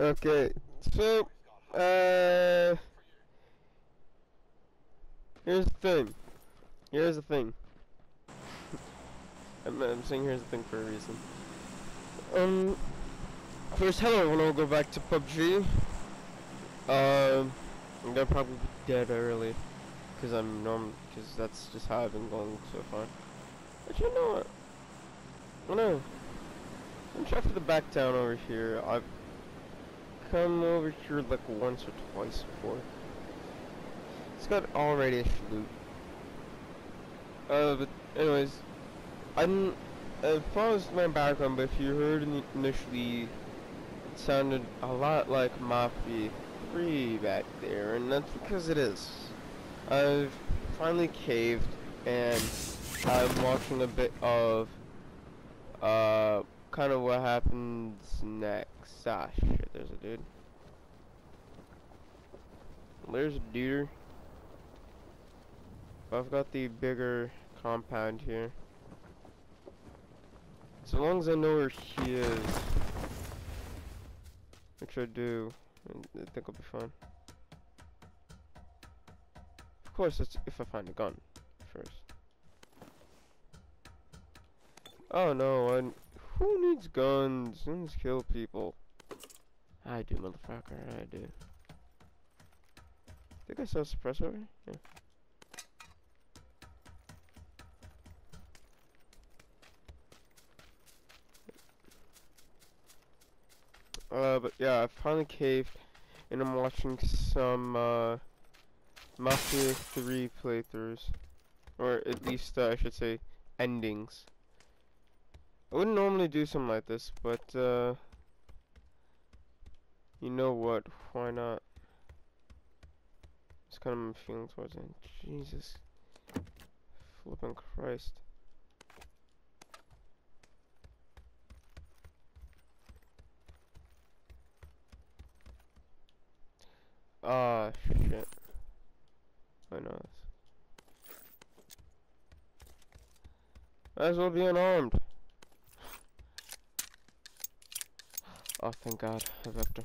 Okay, so, uh, here's the thing. Here's the thing. I'm, I'm saying here's the thing for a reason. Um, first, hello, everyone. I'll go back to PUBG. Um, I'm gonna probably be dead early, cause I'm norm, cause that's just how I've been going so far. But you know what? I know. I'm trying to the back town over here. I've come over here like once or twice before. It's got already loot. Uh, but anyways, I didn't. It follows my background, but if you heard initially, it sounded a lot like Mafia 3 back there, and that's because it is. I've finally caved, and I'm watching a bit of, uh, kind of what happens next. Ah, shit, there's a dude. There's a dude. I've got the bigger compound here. So long as I know where he is, which I do, I think I'll be fine. Of course, it's if I find a gun first. Oh no, I, who needs guns? Who Guns kill people. I do, motherfucker, I do. Think I saw a suppressor? Yeah. Uh, but yeah, I found finally caved, and I'm watching some, uh, Mafia 3 playthroughs. Or at least, uh, I should say, endings. I wouldn't normally do something like this, but, uh, you know what, why not? It's kind of my feeling towards it. Jesus. Flipping Christ. Ah, shit. I know this. Might as well be unarmed. Oh, thank God, a vector.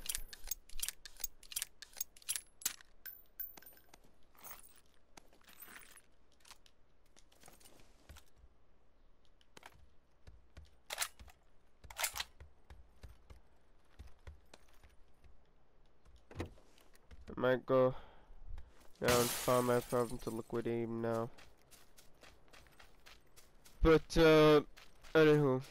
I might go down and find my problem to liquidate him now. But, uh, anywho.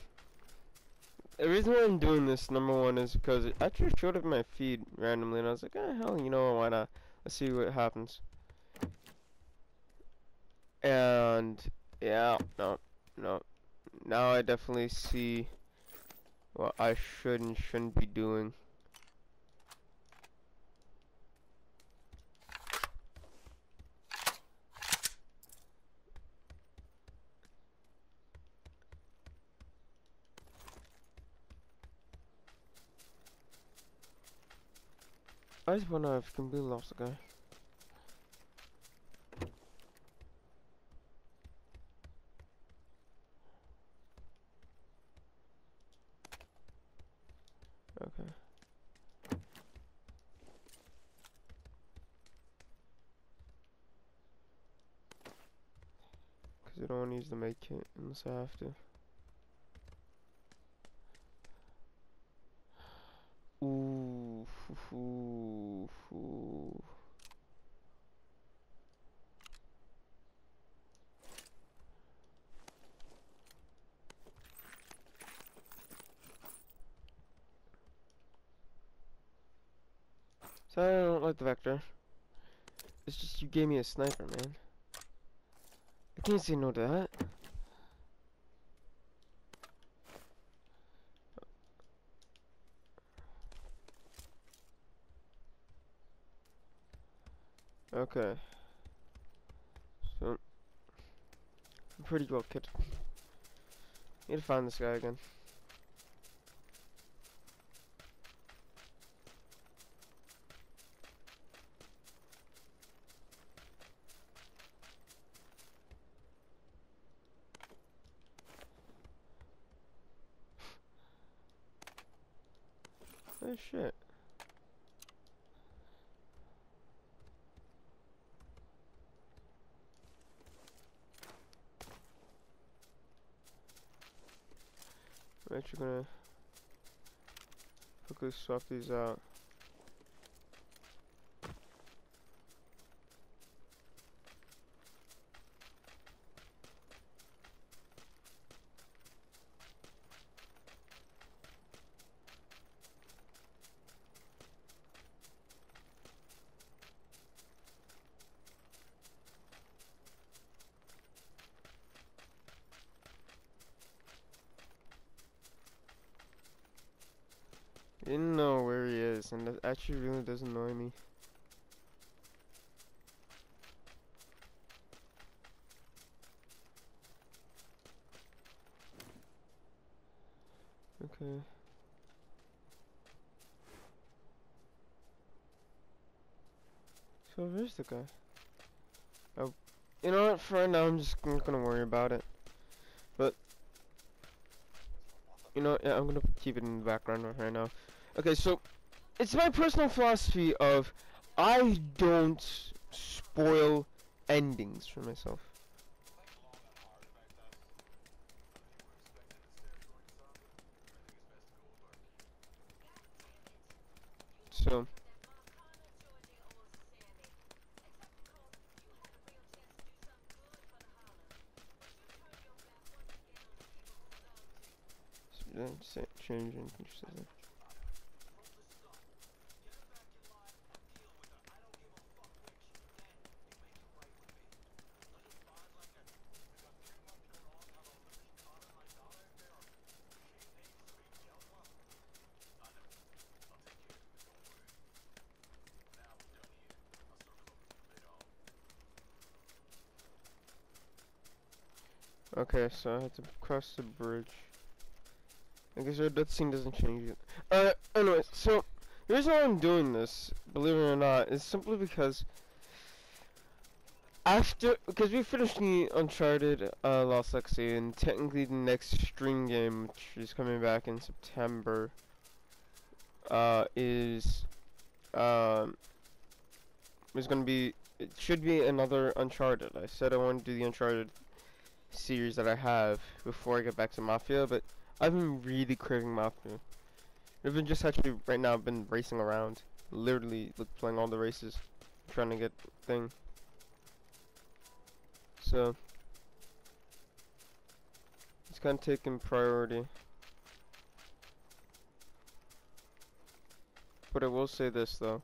The reason why I'm doing this, number one, is because it actually showed up my feed randomly, and I was like, ah, hell, you know what why not? Let's see what happens. And, yeah, no, no. Now I definitely see what I should and shouldn't be doing. I just wonder if can be lost a guy. Okay. Because I don't want to use the make kit unless I have to. Ooh, ooh, ooh. So I don't like vector. It's just you gave me a sniper, man. I can't say no to that. Okay. So, I'm pretty well kitted. Need to find this guy again. Oh shit. I'm actually gonna quickly swap these out. Didn't know where he is, and that actually really does annoy me. Okay. So where's the guy? Oh, you know what? For right now, I'm just not gonna worry about it. But you know, yeah, I'm gonna keep it in the background right now. Okay, so it's my personal philosophy of I don't spoil endings for myself. So changing Okay, so I have to cross the bridge. I guess that scene doesn't change it. Uh, anyway, so the reason why I'm doing this, believe it or not, is simply because after, because we finished the Uncharted uh, Lost Legacy, and technically the next stream game, which is coming back in September, uh, is, um, is to be, it should be another Uncharted. I said I wanted to do the Uncharted series that I have before I get back to Mafia, but I've been really craving Mafia. I've been just actually right now I've been racing around, literally like, playing all the races, trying to get thing. So it's kind of taking priority. But I will say this though,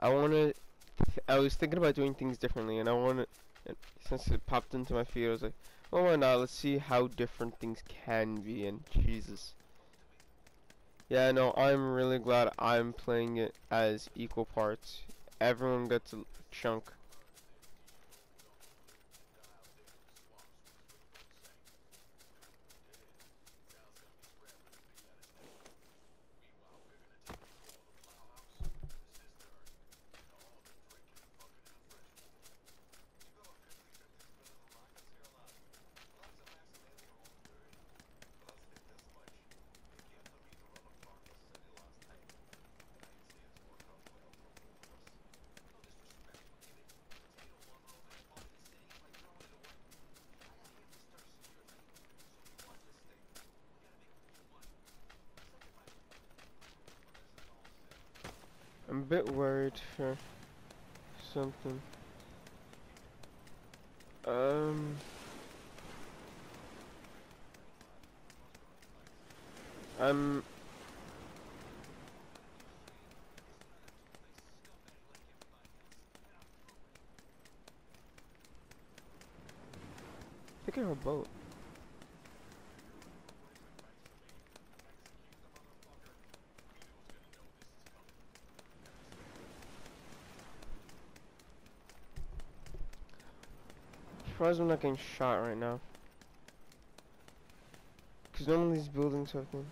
I want to. I was thinking about doing things differently, and I want to. Since it popped into my feed, I was like, well, why uh, not? Let's see how different things can be, and Jesus. Yeah, no, I'm really glad I'm playing it as equal parts. Everyone gets a chunk. Bit worried for something. Um... I'm... I have a boat. Surprised I'm not getting shot right now. Because none of these buildings have been.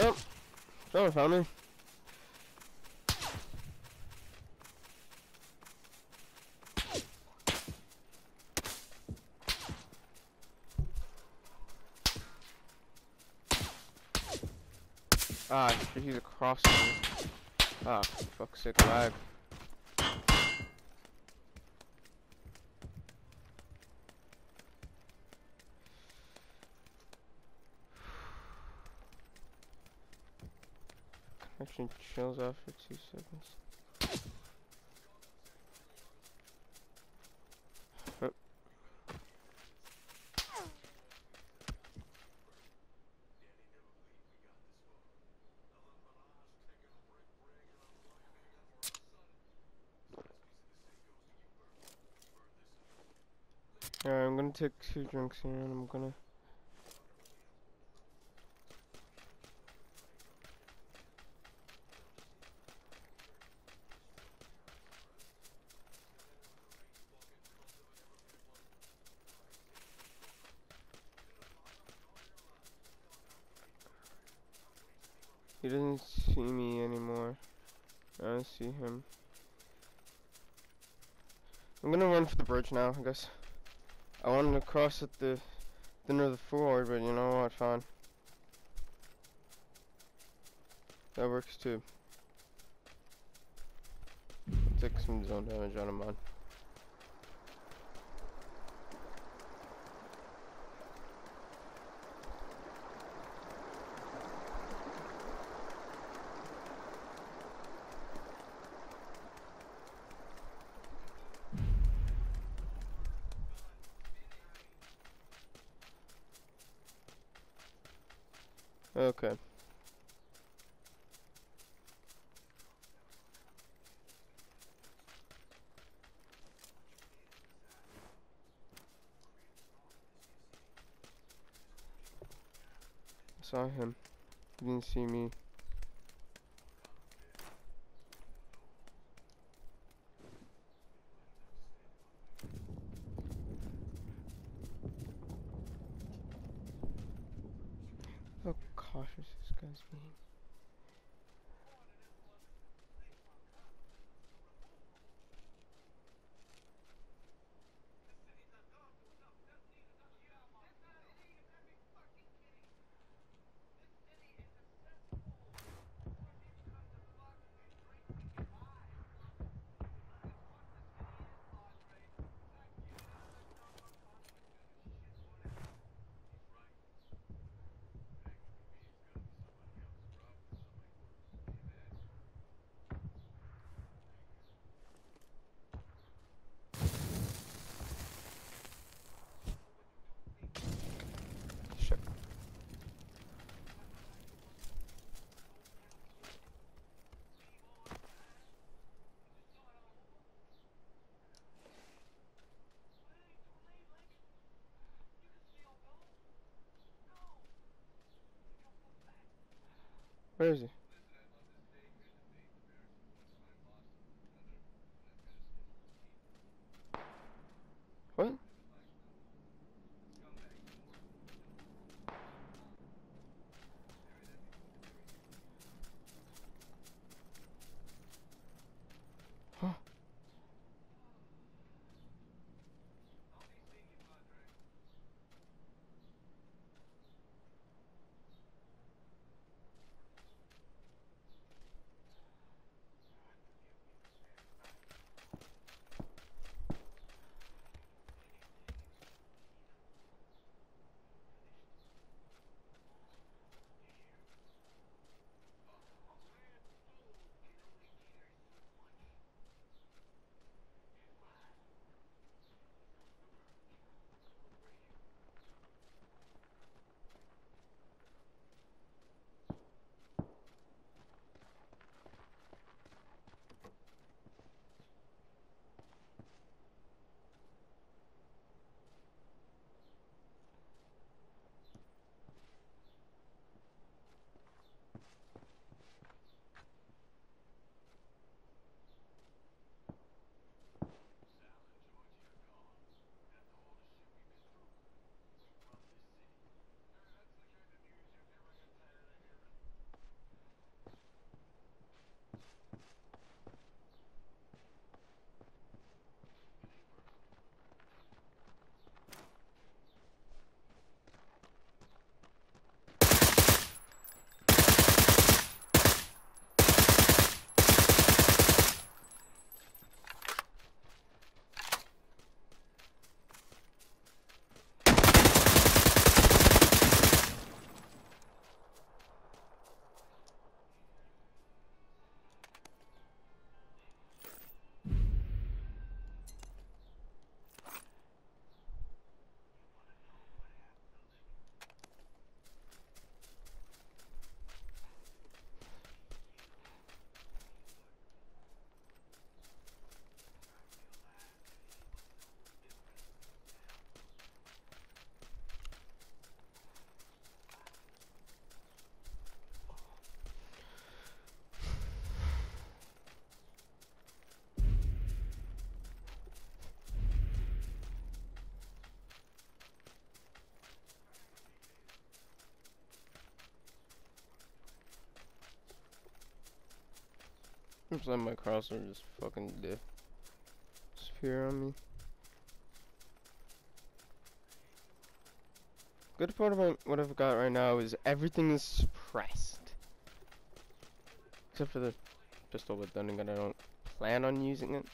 Oh, someone found me. Ah, he's across me. Ah, fuck's sake, lag. Connection chills out for two seconds. Alright, I'm gonna take two drinks here and I'm gonna He doesn't see me anymore. I don't see him. I'm gonna run for the bridge now, I guess. I wanted to cross at the, the near the ford, but you know what, fine. That works too. Take some zone damage on him on. Okay. Saw him. He didn't see me. How cautious this guy's being. Where is he? Just let my crosshair just fucking. Disappear on me. Good part about what I've got right now is everything is suppressed. Except for the pistol, with again I don't plan on using it.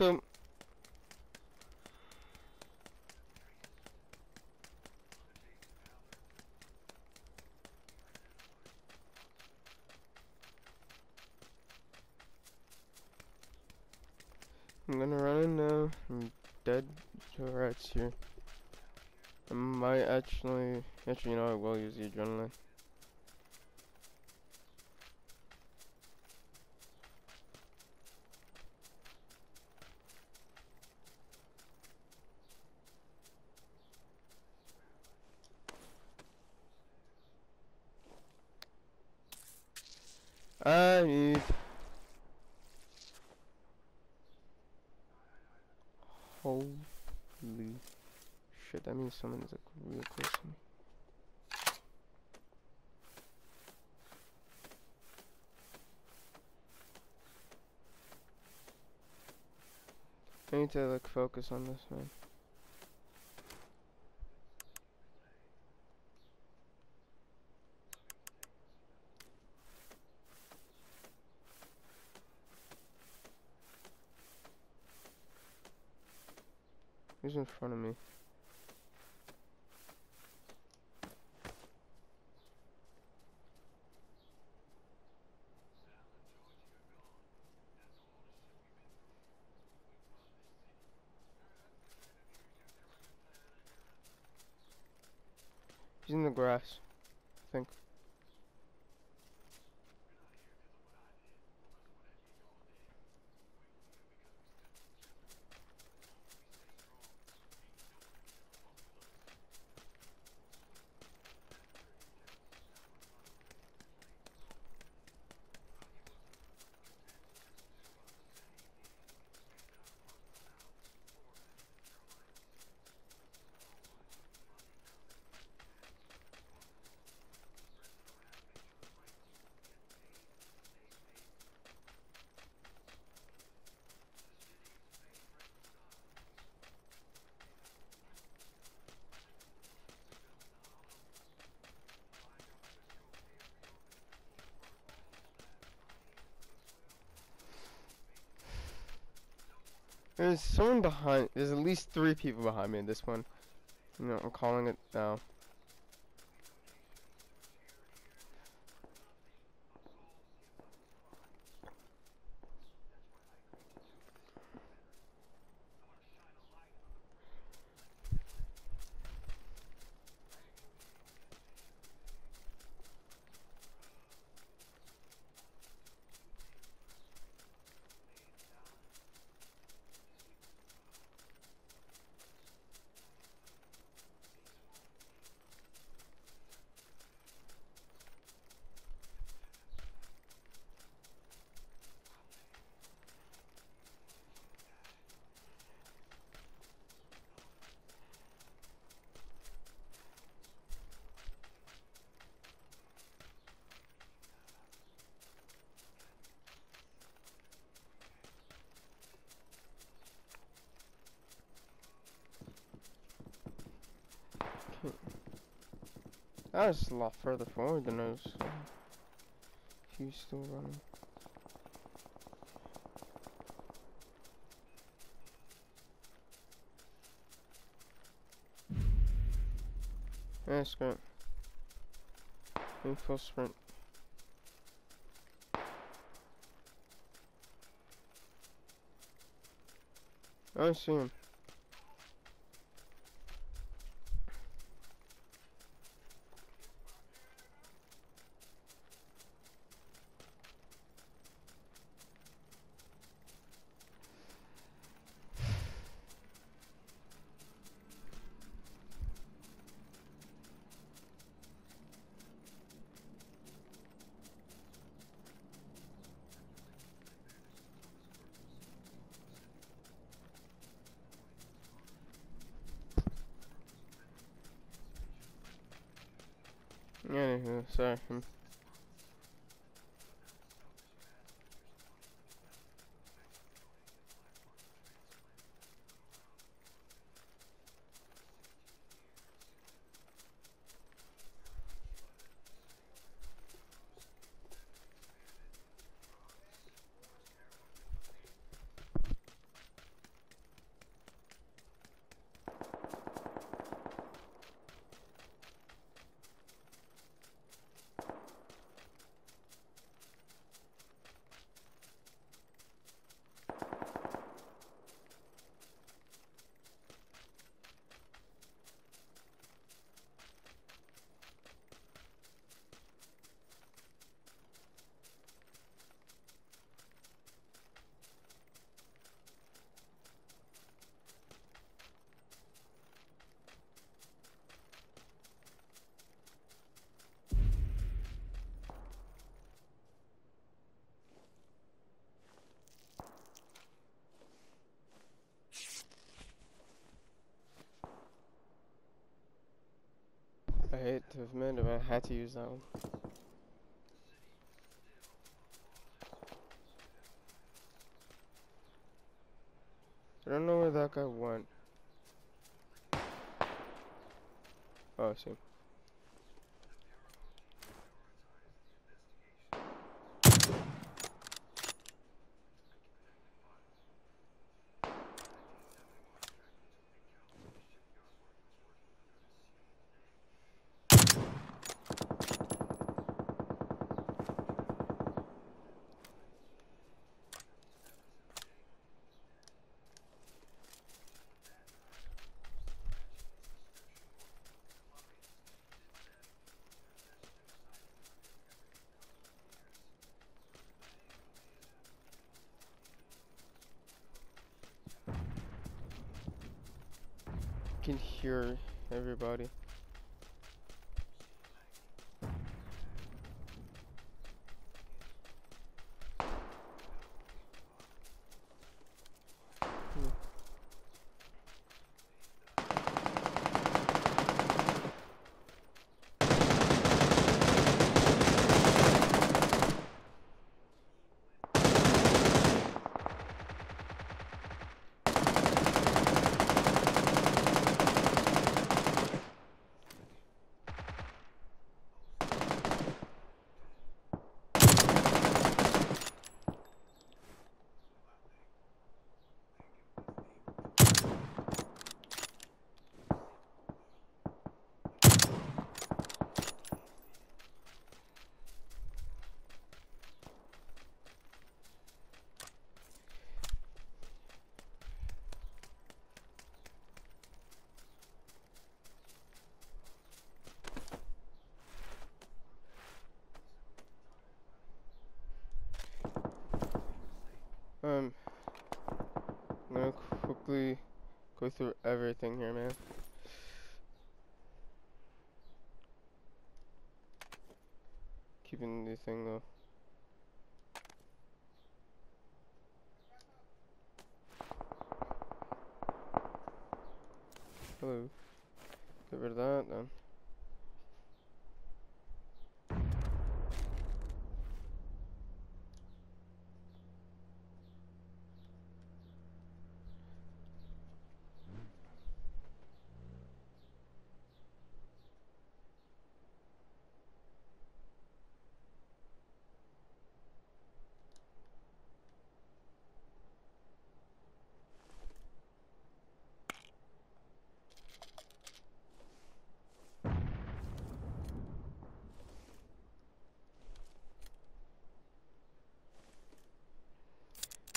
So I'm gonna run in now. I'm dead to rats here. I might actually, actually, you know, I will use the adrenaline. I need Holy shit, that means someone is like real close to me. I need to like focus on this man. Who's in front of me? He's in the grass, I think. There's someone behind. There's at least three people behind me in this one. Know, I'm calling it now. That was a lot further forward than I was. He's still running. Screw it. In full sprint. I see him. Anywho, sorry. I hate to admit it, but I had to use that one. I don't know where that guy went. Oh, I see. Can hear everybody. Um, I'm gonna quickly go through everything here, man. Keeping the thing though. Hello. Get rid of that then.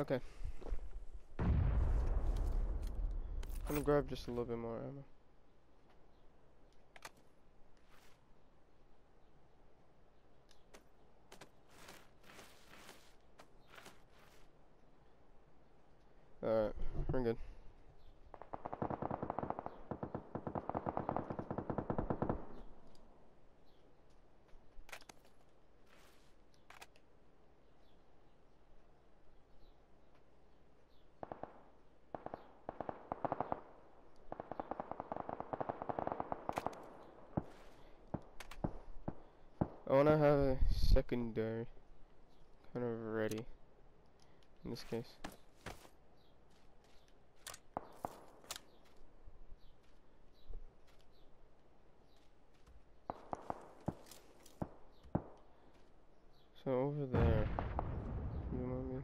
Okay. I'm gonna grab just a little bit more ammo. Secondary kind of ready in this case. So over there, you want me?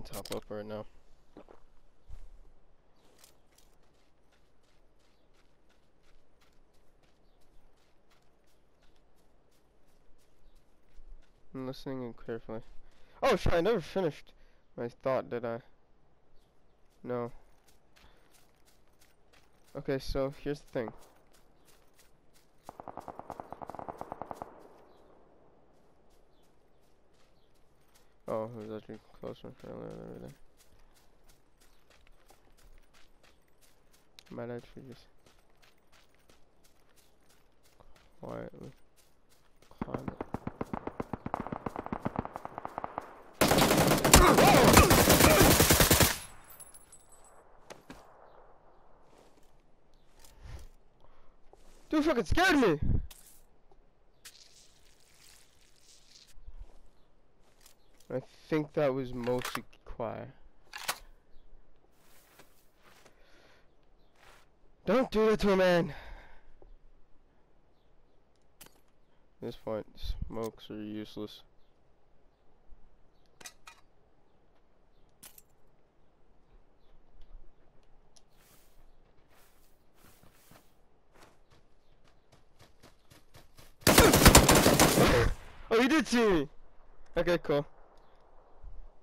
I'm top up right now. I'm listening in carefully. Oh shit, I never finished my thought, did I? No. Okay, so here's the thing. It was actually closer earlier over there. Might actually just quietly climb it. Dude fucking scared me! I think that was mostly quiet. Don't do it to a man! This point, smokes are useless. Oh, he did see me! Okay, cool.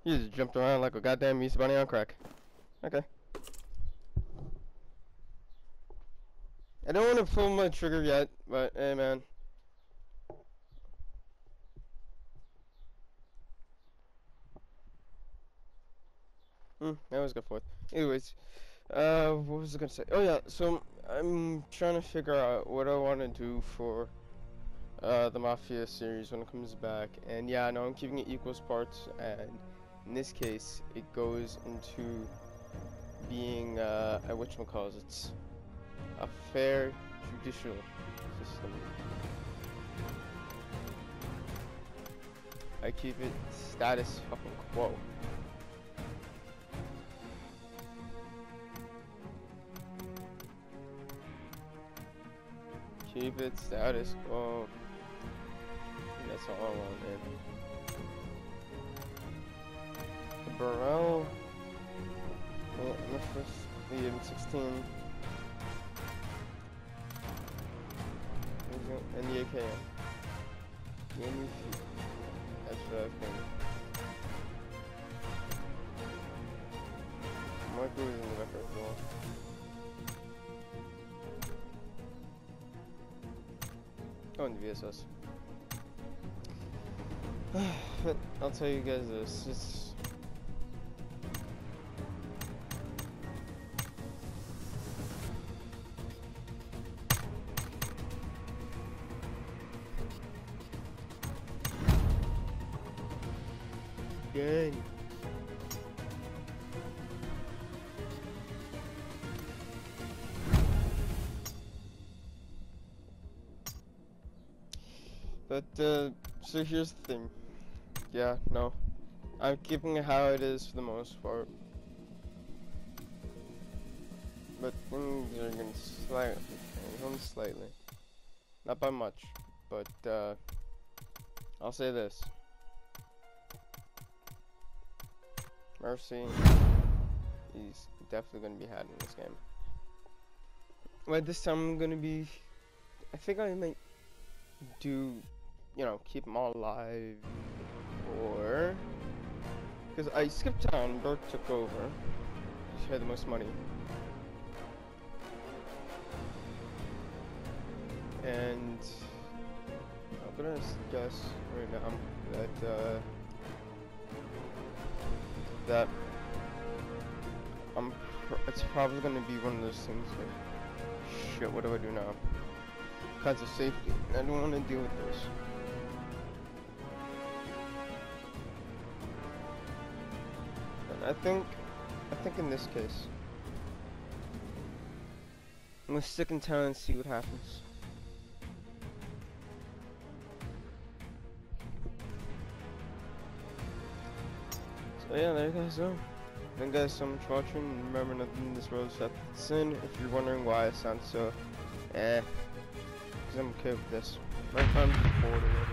He just jumped around like a goddamn East Bunny on crack. Okay. I don't want to pull my trigger yet, but hey man. Hmm, I always go forth. Anyways, uh, what was I gonna say? Oh yeah, so I'm trying to figure out what I want to do for uh, the Mafia series when it comes back. And yeah, I know I'm keeping it equals parts, and in this case, it goes into being uh, a whatchamacallit, it's a fair judicial system. I keep it status fucking quo. Keep it status quo. That's all I want, man. Beryl. Yeah, the first the M16. And the AKM. The MEC. That's what been. Michael is in the record as well. Oh, and the VSS. but I'll tell you guys this. It's here's the thing. Yeah, no. I'm keeping it how it is for the most part. But things are going to slightly change, slightly. Not by much, but, uh, I'll say this. Mercy is definitely going to be had in this game. But this time I'm going to be, I think I might do you know, keep them all alive, or Because I skipped town, Dirk took over. She had the most money. And I'm gonna guess right now that uh, that I'm pr- it's probably gonna be one of those things like shit. What do I do now? Because of safety. I don't want to deal with this. I think, I think in this case, I'm gonna stick in town and see what happens. So yeah, there you guys go. Thank you guys so much for watching. Remember, nothing in this world is sin. If you're wondering why I sound so, eh, because I'm okay with this. My.